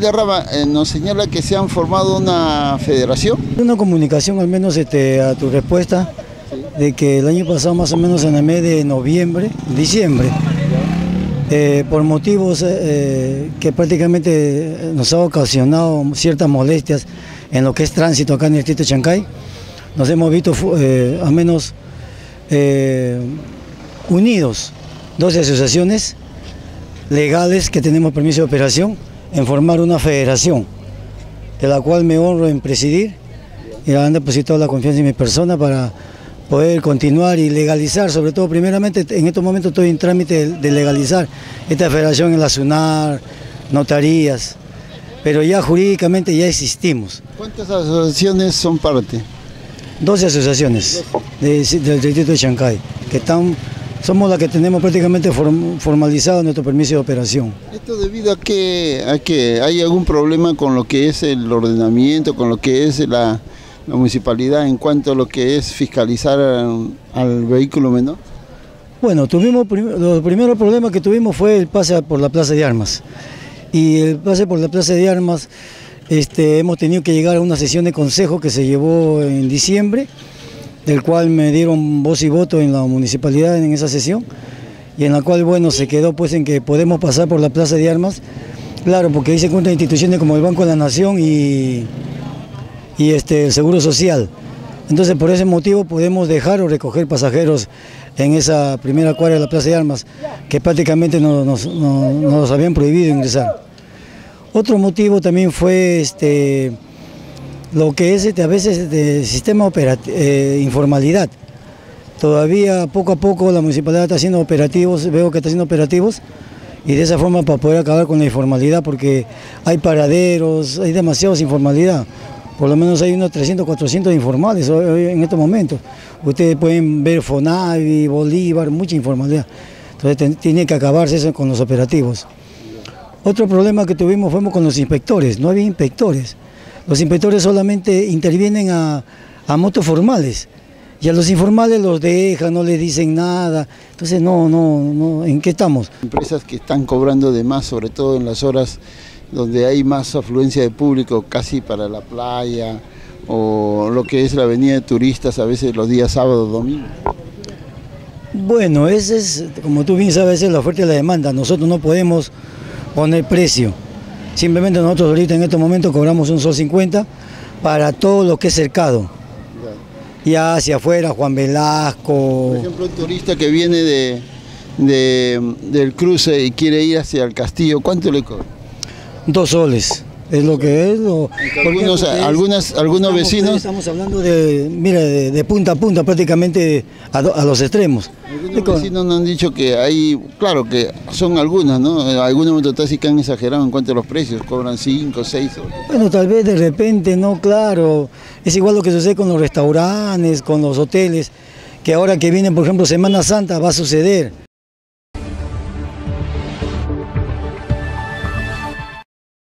De Rama eh, nos señala que se han formado una federación. Una comunicación al menos este, a tu respuesta de que el año pasado más o menos en el mes de noviembre, diciembre, eh, por motivos eh, que prácticamente nos ha ocasionado ciertas molestias en lo que es tránsito acá en el distrito de Chancay, nos hemos visto al menos unidos, dos asociaciones legales que tenemos permiso de operación en formar una federación, de la cual me honro en presidir y han depositado la confianza en mi persona para poder continuar y legalizar, sobre todo primeramente en estos momentos estoy en trámite de legalizar esta federación en la SUNAR, notarías, pero ya jurídicamente ya existimos. ¿Cuántas asociaciones son parte? 12 asociaciones del distrito de Chancay, que están somos la que tenemos prácticamente formalizado nuestro permiso de operación. ¿Esto debido a que, a que hay algún problema con lo que es el ordenamiento, con lo que es la, municipalidad en cuanto a lo que es fiscalizar al, vehículo menor? Bueno, tuvimos los primeros problemas que tuvimos fue el pase por la Plaza de Armas. Y el pase por la Plaza de Armas, este, hemos tenido que llegar a una sesión de consejo que se llevó en diciembre, del cual me dieron voz y voto en la municipalidad en esa sesión y en la cual, bueno, se quedó pues en que podemos pasar por la Plaza de Armas, claro, porque ahí se encuentran instituciones como el Banco de la Nación y, y este, el Seguro Social. Entonces, por ese motivo podemos dejar o recoger pasajeros en esa primera cuadra de la Plaza de Armas, que prácticamente nos, nos habían prohibido ingresar. Otro motivo también fue este, lo que es este, a veces de sistema eh, informalidad. Todavía poco a poco la municipalidad está haciendo operativos, veo que está haciendo operativos y de esa forma para poder acabar con la informalidad porque hay paraderos, hay demasiados informalidad. Por lo menos hay unos 300, 400 informales en estos momentos. Ustedes pueden ver Fonavi, Bolívar, mucha informalidad. Entonces tiene que acabarse eso con los operativos. Otro problema que tuvimos fue con los inspectores, no había inspectores. Los inspectores solamente intervienen a, motos formales y a los informales los dejan, no les dicen nada. Entonces, no, no, no, ¿en qué estamos? Empresas que están cobrando de más, sobre todo en las horas donde hay más afluencia de público, casi para la playa o lo que es la avenida de turistas, a veces los días sábados, domingos. Bueno, ese es, como tú bien sabes, es la oferta y la demanda. Nosotros no podemos poner precio. Simplemente nosotros ahorita en estos momentos cobramos un sol 50 para todo lo que es cercado. Ya hacia afuera, Juan Velasco. Por ejemplo, un turista que viene de, del cruce y quiere ir hacia el castillo, ¿cuánto le cobra? Dos soles es lo que es. algunos, algunas, algunos vecinos... Estamos hablando de, mira, de, punta a punta prácticamente a, los extremos. Algunos vecinos nos han dicho que hay, claro que son algunas, ¿no? Algunos mototaxis que han exagerado en cuanto a los precios, cobran 5, 6 Bueno, tal vez de repente, no, claro. Es igual lo que sucede con los restaurantes, con los hoteles, que ahora que viene, por ejemplo, Semana Santa va a suceder